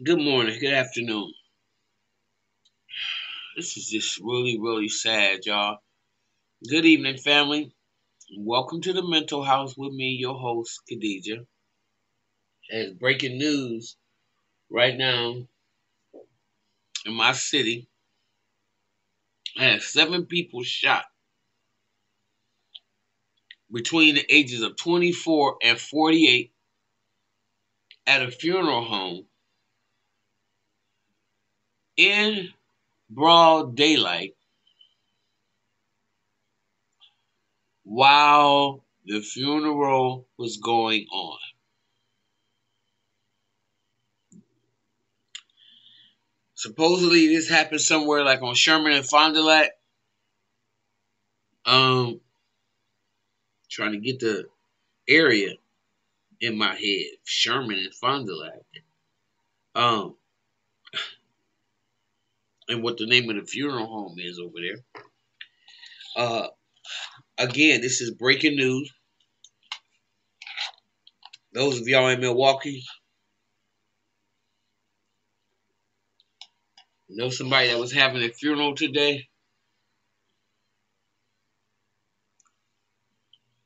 Good morning, good afternoon. This is just really, really sad, y'all. Good evening, family. Welcome to the Mental House with me, your host, Khadijah. As breaking news right now in my city, I seven people shot between the ages of 24 and 48 at a funeral home in broad daylight while the funeral was going on. Supposedly, this happened somewhere like on Sherman and Fond du Lac. Um, trying to get the area in my head. Sherman and Fond du Lac. Um, and what the name of the funeral home is over there. Uh, again, this is breaking news. Those of y'all in Milwaukee know somebody that was having a funeral today.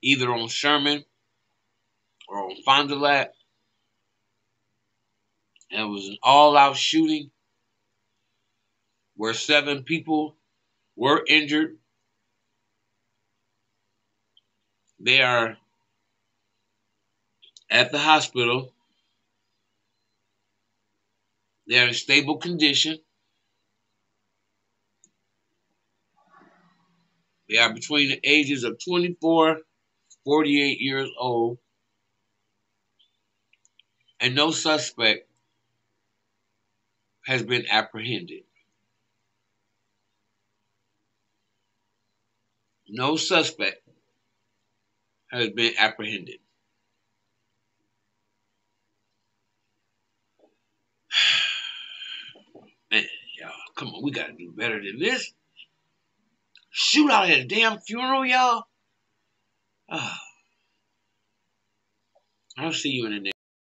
Either on Sherman or on Fond du Lac. And it was an all out shooting where seven people were injured. They are at the hospital. They are in stable condition. They are between the ages of 24 48 years old. And no suspect has been apprehended. No suspect has been apprehended. Man, y'all, come on, we gotta do better than this. Shoot out at a damn funeral, y'all. Oh. I'll see you in the next.